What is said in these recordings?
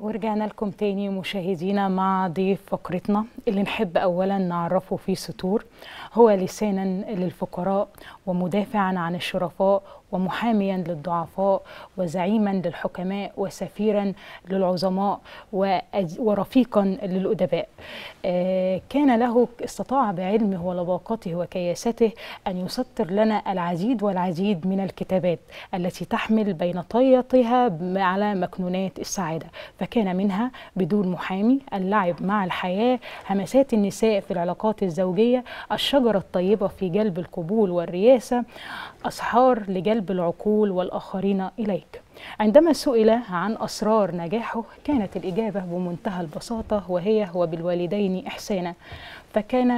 ورجعنا لكم تاني مشاهدينا مع ضيف فقرتنا اللي نحب أولا نعرفه في سطور. هو لسانا للفقراء ومدافعا عن الشرفاء ومحاميا للضعفاء وزعيما للحكماء وسفيرا للعظماء ورفيقا للأدباء. آه، كان له استطاع بعلمه ولباقته وكياسته أن يسطر لنا العديد والعديد من الكتابات التي تحمل بين طياتها على مكنونات السعادة. فكان منها بدون محامي اللعب مع الحياة همسات النساء في العلاقات الزوجية الشجرة الطيبة في جلب القبول والرياسة أسحار لجلب العقول والآخرين إليك. عندما سئل عن أسرار نجاحه كانت الإجابة بمنتهى البساطة وهي وبالوالدين إحسانا. فكان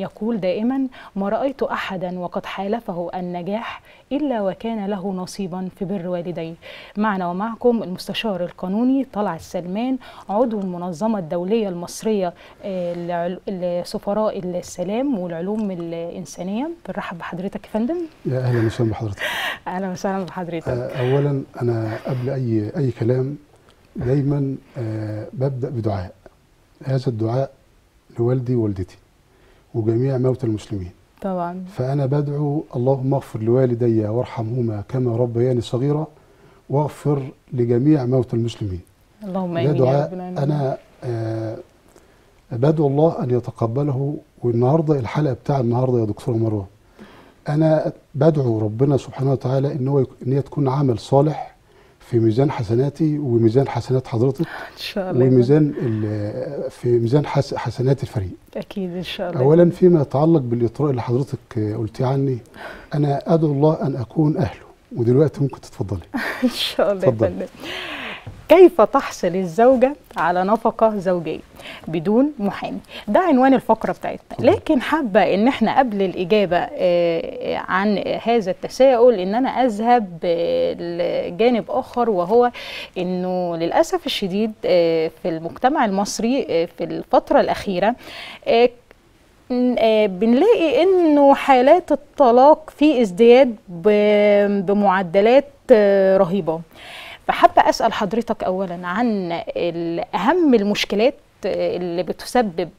يقول دائما ما رأيت أحدا وقد حالفه النجاح إلا وكان له نصيبا في بر والديه. معنا ومعكم المستشار القانوني طلعت سلمان عضو المنظمة الدولية المصرية آه، لسفراء السلام والعلوم الإنسانية. بنرحب بحضرتك يا فندم. يا أهلا وسهلا بحضرتك. أهلا وسهلا بحضرتك. آه، اولا أنا قبل أي أي كلام دايما آه، ببدأ بدعاء. هذا الدعاء لوالدي ووالدتي وجميع موتى المسلمين. طبعا. فأنا بدعو اللهم اغفر لوالدي وارحمهما كما ربياني صغيرا واغفر لجميع موتى المسلمين. اللهم آمين يا دعاء. رب العالمين. أنا آه، بدعو الله أن يتقبله والنهاردة الحلقة بتاع النهارده يا دكتوره مروه أنا بدعو ربنا سبحانه وتعالى إن هو إن هي تكون عمل صالح في ميزان حسناتي وميزان حسنات حضرتك إن شاء الله. وميزان ال- في ميزان حس- حسنات الفريق. أكيد إن شاء الله. اولا فيما يتعلق بالإطراء اللي حضرتك قلتي عني أنا أدعو الله أن أكون أهله ودلوقتي ممكن تتفضلي. إن شاء الله يا. فندم. كيف تحصل الزوجة على نفقة زوجية؟ بدون محامي. ده عنوان الفقرة بتاعتنا. لكن حابة إن إحنا قبل الإجابة آه، عن هذا التساؤل إن أنا أذهب آه، لجانب آخر وهو إنه للأسف الشديد آه، في المجتمع المصري آه، في آه، ن- آه، بنلاقي إنه حالات الطلاق في ازدياد بمعدلات آه، رهيبة. فحابة أسأل حضرتك اولا عن أهم المشكلات آه، اللي بتسبب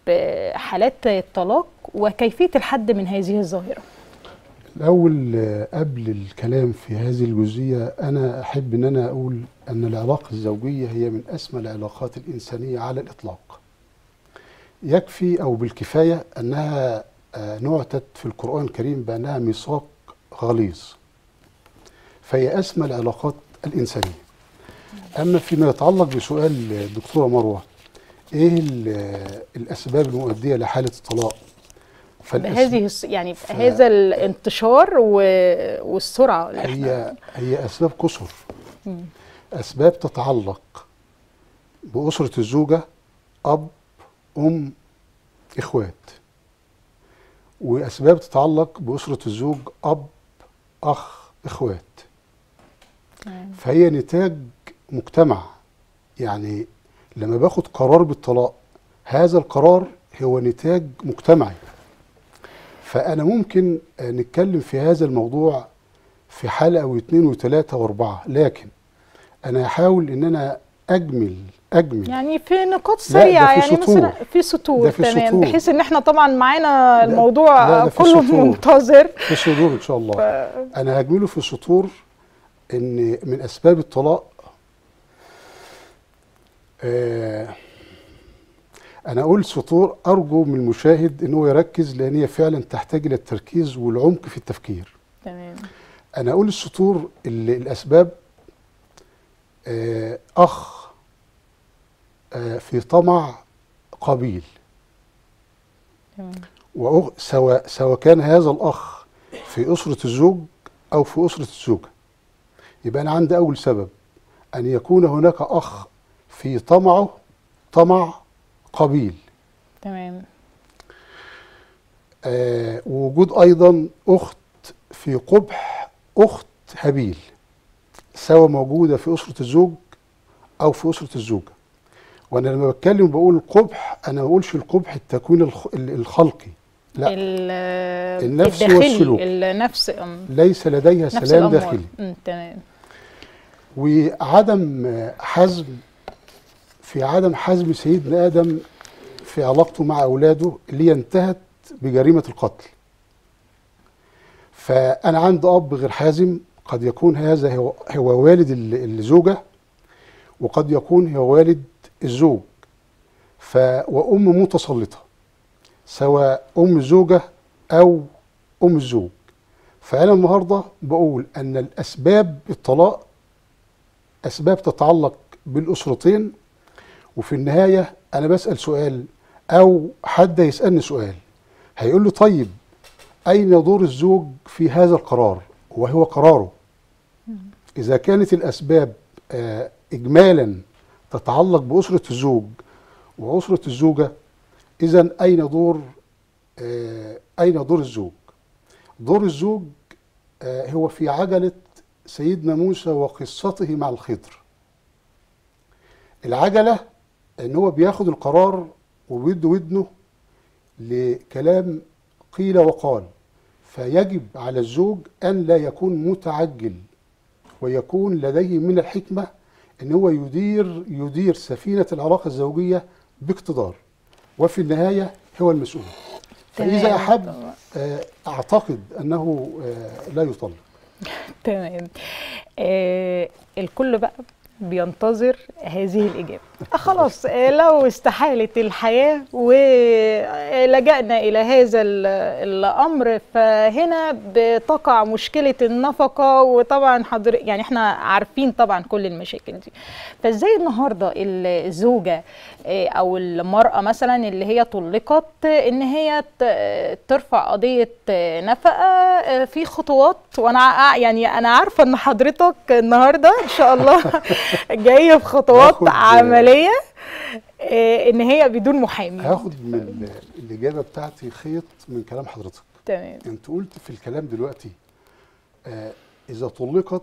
حالات الطلاق وكيفية الحد من هذه الظاهرة. الأول قبل الكلام في هذه الجزئية أنا أحب أن أنا أقول أن العلاقة الزوجية هي من أسمى العلاقات الإنسانية على الإطلاق. يكفي أو بالكفاية أنها آه، نعتت في القرآن الكريم بأنها ميثاق غليظ. فهي أسمى العلاقات الإنسانية. أما فيما يتعلق بسؤال الدكتورة مروة إيه ال- الأسباب المؤدية لحالة الطلاق؟ الس- يعني ف- هذا الانتشار و- والسرعة. هي هي أسباب كسر. مم. أسباب تتعلق بأسرة الزوجة أب أم إخوات. وأسباب تتعلق بأسرة الزوج أب أخ إخوات. تمام. فهي نتاج مجتمع. يعني لما باخد قرار بالطلاق هذا القرار هو نتاج مجتمعي فأنا ممكن نتكلم في هذا الموضوع في حلقة واثنين وثلاثة وأربعة لكن أنا هحاول إن أنا أجمل أجمل يعني في نقاط لا، سريعة في يعني سطور. مثلا في سطور تمام سطور. بحيث إن إحنا طبعا معانا لا، الموضوع لا، في كله سطور. منتظر في صدور إن شاء الله أنا هجمله في سطور إن من أسباب الطلاق آه أنا أقول سطور أرجو من المشاهد إن هو يركز لأن هي فعلا تحتاج إلى التركيز والعمق في التفكير. تمام. أنا أقول السطور اللي الأسباب آه أخ آه في طمع قبيل. تمام. سواء سواء كان هذا الأخ في أسرة الزوج أو في أسرة الزوجة. يبقى أنا عندي أول سبب أن يكون هناك أخ في طمعه طمع قبيل. تمام. آه ووجود أيضا أخت في قبح أخت هابيل سواء موجودة في أسرة الزوج أو في أسرة الزوجة. وأنا لما بتكلم بقول القبح أنا ما بقولش القبح التكوين الخ- الخلقي. لا. ال- النفس والسلوك. النفس أم، ليس لديها سلام داخلي. تمام. وعدم حزم في عدم حزم سيدنا آدم في علاقته مع أولاده اللي انتهت بجريمة القتل. فأنا عندي أب غير حازم قد يكون هذا هو, هو والد ال- الزوجه وقد يكون هو والد الزوج. ف وأم متسلطة سواء أم الزوجه أو أم الزوج. فأنا النهارده بقول أن الأسباب الطلاق أسباب تتعلق بالأسرتين وفي النهاية أنا بسأل سؤال أو حد يسألني سؤال هيقول له طيب أين دور الزوج في هذا القرار؟ وهو قراره. إذا كانت الأسباب آه، اجمالا تتعلق بأسرة الزوج وأسرة الزوجة إذا أين دور آه، أين دور الزوج؟ دور الزوج آه، هو في عجلة سيدنا موسى وقصته مع الخضر. العجلة إن هو بياخد القرار وبيدي ودنه لكلام قيل وقال. فيجب على الزوج أن لا يكون متعجل ويكون لديه من الحكمة إن هو يدير يدير سفينة العلاقه الزوجية باقتدار. وفي النهاية هو المسؤول. فإذا. أحب آه، أعتقد أنه آه، لا يطلق تمام. آه الكل بقى بينتظر هذه الإجابة. آه خلاص آه لو استحالت الحياة ولجأنا إلى هذا ال- الأمر فهنا بتقع مشكلة النفقة وطبعا حضر يعني إحنا عارفين طبعا كل المشاكل دي. فإزاي النهاردة الزوجة آه، أو المرأة مثلا اللي هي طلقت إن هي ترفع قضية نفقة في خطوات؟ وأنا يعني أنا عارفة إن حضرتك النهاردة إن شاء الله جاية بخطوات هاخد- عملية آه، إن هي بدون محامي. هاخد من ال- الإجابة بتاعتي خيط من كلام حضرتك. تمام. أنت قلت في الكلام دلوقتي آه إذا طلقت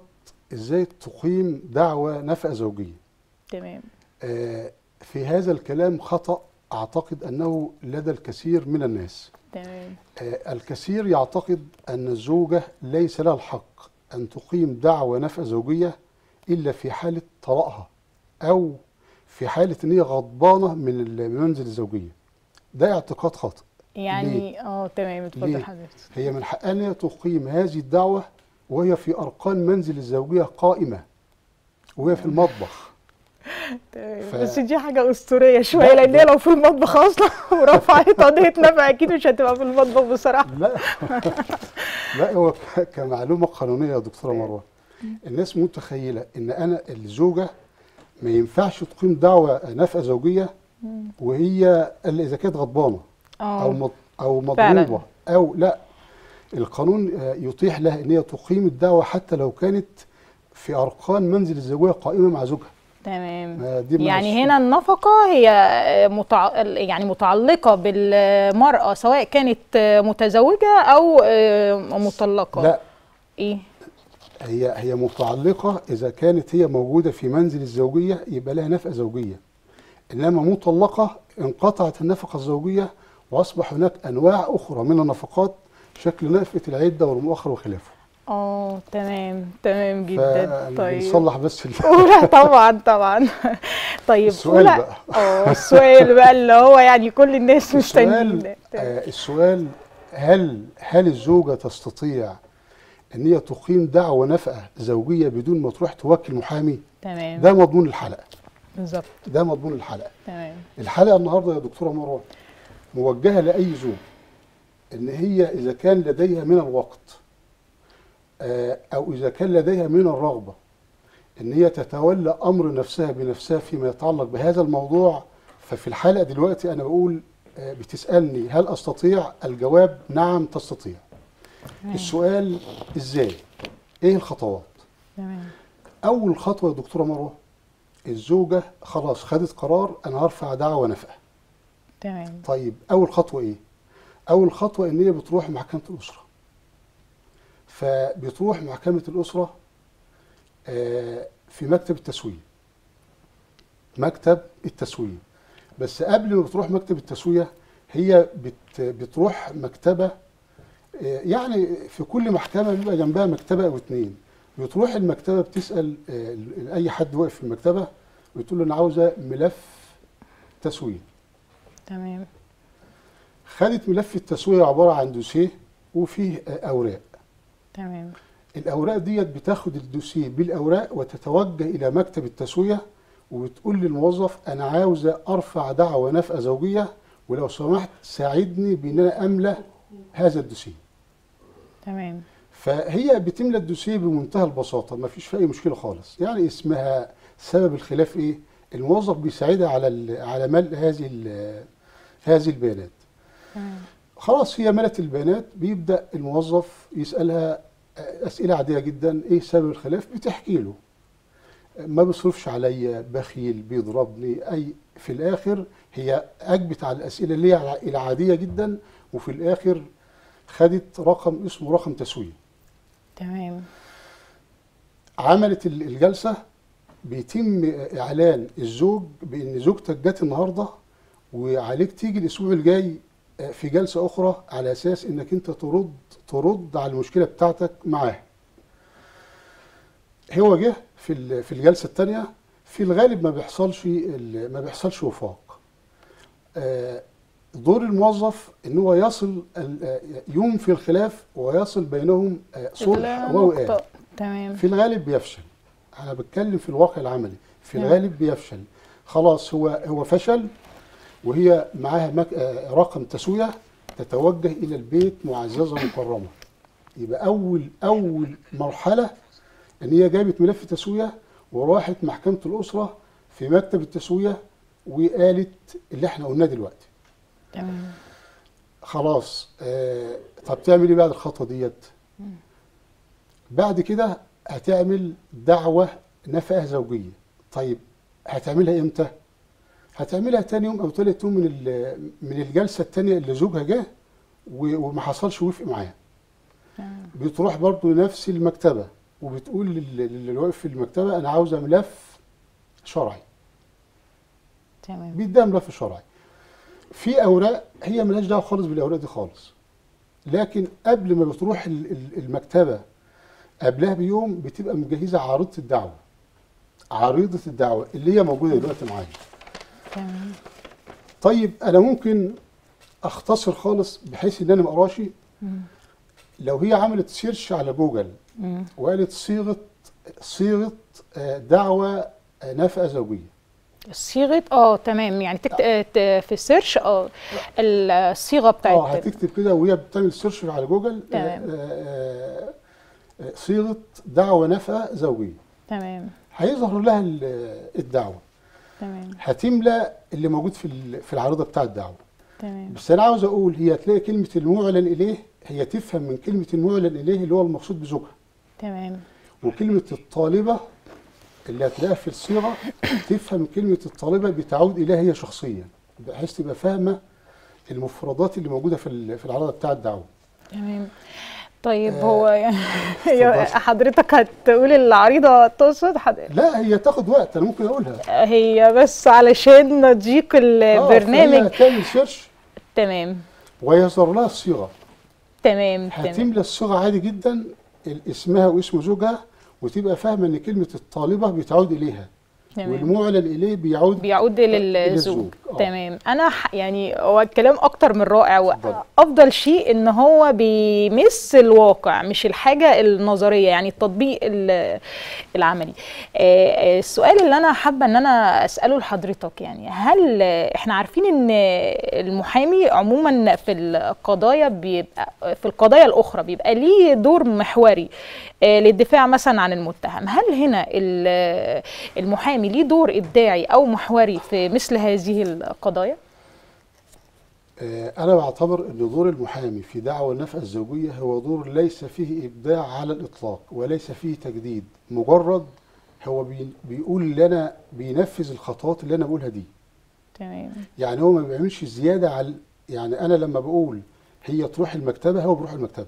إزاي تقيم دعوى نفقه زوجية؟ تمام. آه في هذا الكلام خطأ أعتقد أنه لدى الكثير من الناس. تمام. آه الكثير يعتقد أن الزوجة ليس لها الحق أن تقيم دعوى نفقه زوجية إلا في حالة طلاقها أو في حالة إن هي غضبانة من المنزل الزوجية. ده اعتقاد خاطئ. يعني آه تمام. اتفضل؟ حضرتك. هي من حقها أن هي تقيم هذه الدعوة وهي في اركان منزل الزوجية قائمة وهي في المطبخ. ف- بس دي حاجة أسطورية شوية لا، لأن لا. هي لو في المطبخ أصلا ورفعت قضية نفع أكيد مش هتبقى في المطبخ بصراحة. لا. لا هو كمعلومة قانونية يا دكتورة مروه الناس متخيلة إن أنا الزوجة ما ينفعش تقيم دعوة نفقه زوجية وهي الا إذا كانت غضبانة أو مض- أو فعلاً. مضروبه أو لا. القانون آه، يتيح لها إن هي تقيم الدعوة حتى لو كانت في اركان منزل الزوجيه قائمة مع زوجها. تمام. ما دي يعني هنا النفقة هي متع... يعني متعلقة بالمرأة سواء كانت متزوجة أو مطلقة. لا. إيه؟ هي هي متعلقة إذا كانت هي موجودة في منزل الزوجية يبقى لها نفقة زوجية. إنما مطلقة انقطعت النفقة الزوجية وأصبح هناك أنواع أخرى من النفقات شكل نفقة العدة والمؤخر وخلافه. آه تمام تمام جدا. طيب. فنصلح بس ال- أولى طبعا طبعا. طيب السؤال أولى- بقى. آه السؤال بقى اللي هو يعني كل الناس مستنيين. السؤال آه السؤال هل هل الزوجة تستطيع إن هي تقيم دعوى نفقة زوجية بدون ما تروح توكل محامي. تمام. ده مضمون الحلقة. بالظبط. ده مضمون الحلقة. تمام. الحلقة النهارده يا دكتورة مروه موجهة لأي زوج إن هي إذا كان لديها من الوقت آه، أو إذا كان لديها من الرغبة إن هي تتولى أمر نفسها بنفسها فيما يتعلق بهذا الموضوع ففي الحلقة دلوقتي أنا بقول آه، بتسألني هل أستطيع؟ الجواب نعم تستطيع. تمام. السؤال إزاي؟ إيه الخطوات؟ تمام. أول خطوة يا دكتورة مروة الزوجة خلاص خدت قرار أنا هرفع دعوى نفقه تمام. طيب أول خطوة إيه؟ أول خطوة إن هي بتروح محكمة الأسرة. فبتروح محكمة الأسرة آه، في مكتب التسويه مكتب التسويه بس قبل ما بتروح مكتب التسوية هي بت بتروح مكتبة يعني في كل محكمة بيبقى جنبها مكتبة أو اتنين. بتروح المكتبة بتسأل ال- أي حد واقف في المكتبة بتقول له أنا عاوزة ملف تسويه تمام. خدت ملف التسويه عبارة عن دوسيه وفيه أوراق. تمام. الأوراق ديت بتاخد الدوسيه بالأوراق وتتوجه إلى مكتب التسوية وبتقول للموظف أنا عاوزة أرفع دعوى نفقة زوجية ولو سمحت ساعدني بإن أنا املى هذا الدوسيه. تمام. فهي بتملى الدوسية بمنتهى البساطة ما فيش فيه أي مشكلة خالص. يعني اسمها سبب الخلاف إيه؟ الموظف بيساعدها على على ملء هذه هذه البيانات. تمام. خلاص هي ملت البيانات بيبدأ الموظف يسألها أسئلة عادية جدا إيه سبب الخلاف؟ بتحكي له. ما بيصرفش عليا بخيل بيضربني أي في الآخر هي أجبت على الأسئلة اللي هي العادية جدا وفي الآخر خدت رقم اسمه رقم تسويه تمام عملت ال- الجلسة بيتم إعلان الزوج بإن زوجتك جت النهارده وعليك تيجي الأسبوع الجاي في جلسة أخرى على أساس إنك أنت ترد ترد على المشكلة بتاعتك معاه. هو جه في في الجلسة الثانية في الغالب ما بيحصلش ما بيحصلش وفاق. دور الموظف إن هو يصل ينفي الخلاف ويصل بينهم آه، صلح ووئام. تمام. في الغالب بيفشل. أنا بتكلم في الواقع العملي. في نعم. الغالب بيفشل. خلاص هو هو فشل وهي معاها مك... آه، رقم تسوية تتوجه إلى البيت معززة مكرمة. يبقى اول أول مرحلة إن هي جابت ملف تسوية وراحت محكمة الأسرة في مكتب التسوية وقالت اللي إحنا قلناه دلوقتي. تمام. خلاص آه طب تعمل إيه بعد الخطوة ديت؟ بعد كده هتعمل دعوة نفقة زوجية. طيب هتعملها إمتى؟ هتعملها تاني يوم أو تالت يوم من من الجلسة التانية اللي زوجها جه وما حصلش وفق معاها بتروح برضو نفس المكتبة وبتقول لل- للي واقف في المكتبة أنا عاوزه ملف شرعي. تمام. بيديها ملف شرعي. في أوراق هي ملهاش دعوة خالص بالأوراق دي خالص. لكن قبل ما بتروح ال- ال- المكتبة قبلها بيوم بتبقى مجهزة عريضة الدعوة. عريضة الدعوة اللي هي موجودة دلوقتي معايا. تمام. طيب أنا ممكن أختصر خالص بحيث إن أنا ما أقراش. لو هي عملت search على جوجل. وقالت صيغه صيغة آه، دعوة آه، نفقه زوجية. صيغه آه تمام. يعني تكت... آه، ت- في ال search آه الصيغه آه بتاعت هتكتب كده وهي بتعمل search على جوجل. آه، تمام. آه، آه، صيغة دعوة نفقه زوجيه تمام. هيظهر لها ال- الدعوة. تمام. هتملى اللي موجود في في العريضة بتاع الدعوة. تمام. بس أنا عاوز أقول هي تلاقي كلمة المعلن إليه هي تفهم من كلمة المعلن إليه اللي هو المقصود بزوجها تمام. وكلمة الطالبة اللي هتلاقيها في الصيغة تفهم كلمة الطالبة بتعود إليها هي شخصيا بحيث تبقى فاهمة المفردات اللي موجودة في في العارضه بتاع الدعوة. تمام. طيب آه، هو يعني. حضرتك هتقول العريضة تقصد. لا هي تاخد وقت أنا ممكن أقولها. هي بس علشان نضيق آه، البرنامج. فهي هتعمل سيرش تمام. ويظهر لها الصيغة. تمام تمام. هتملى الصيغة عادي جدا اسمها واسم زوجها وتبقى فاهمه إن كلمة الطالبة بتعود إليها والمعلن إليه بيعود بيعود للزوج. تمام. أنا يعني هو الكلام أكتر من رائع. وافضل شيء إن هو بيمس الواقع مش الحاجة النظرية يعني التطبيق ال- العملي. آه، آه، السؤال اللي أنا حابة إن أنا أسأله لحضرتك يعني هل آه، إحنا عارفين إن المحامي عموما في القضايا بيبقى في القضايا الأخرى بيبقى ليه دور محوري آه، للدفاع مثلا عن المتهم؟ هل هنا ال- المحامي ليه دور إبداعي أو محوري في مثل هذه القضايا؟ آه، أنا بعتبر إن دور المحامي في دعوى النفقه الزوجية هو دور ليس فيه إبداع على الإطلاق وليس فيه تجديد مجرد هو بي- بيقول لنا بينفذ الخطوات اللي أنا بقولها دي. تمام. يعني هو ما بيعملش زيادة على يعني أنا لما بقول هي تروح المكتبة هو بيروح المكتبة.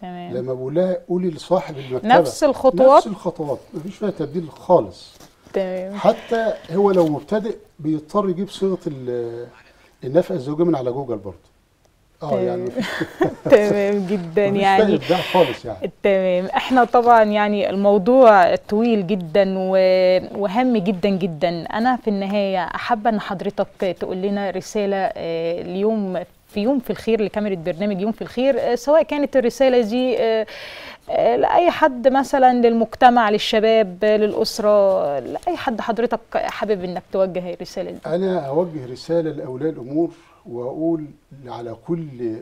تمام. لما بقول لها قولي لصاحب المكتبة. نفس الخطوات؟ نفس الخطوات. مفيش فيها تبديل خالص. تمام. حتى هو لو مبتدئ بيضطر يجيب صيغة ال- النفقه الزوجيه من على جوجل برضه. آه يعني تمام جدا يعني. ده خالص يعني. تمام. إحنا طبعا يعني الموضوع طويل جدا و- وهام جدا جدا. أنا في النهاية حابه أن حضرتك تقول لنا رسالة آه، اليوم في يوم في الخير لكاميرا برنامج يوم في الخير آه، سواء كانت الرسالة دي آه، آه، لأي حد مثلا للمجتمع للشباب للأسرة لأي حد حضرتك حابب إنك توجه الرسالة دي؟ أنا أوجه رسالة لأولياء الأمور وأقول على كل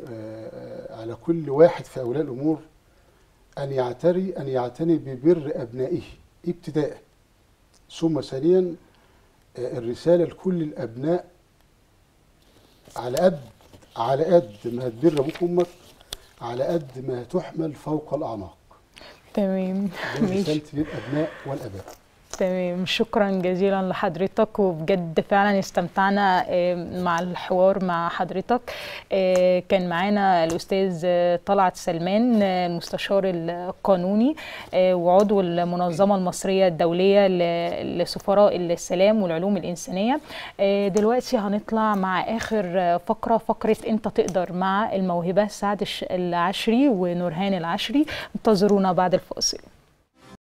على كل واحد في أولياء الأمور أن يعتري أن يعتني ببر أبنائه ابتداء ثم ثانيا الرسالة لكل الأبناء على قد على قد ما هتبر أبوك وأمك على قد ما هتحمل فوق الاعناق تمام. ماشي. رسالتي للأبناء والأباء. تمام. شكرا جزيلا لحضرتك وبجد فعلا استمتعنا آه، مع الحوار مع حضرتك. آه، كان معانا الأستاذ آه، طلعت سلمان آه، المستشار القانوني آه، وعضو المنظمة المصرية الدولية ل- لسفراء السلام والعلوم الإنسانية. آه، دلوقتي هنطلع مع آخر آه، فقرة فقرة أنت تقدر مع الموهبة سعد العشري ونورهان العشري. انتظرونا بعد الفاصل.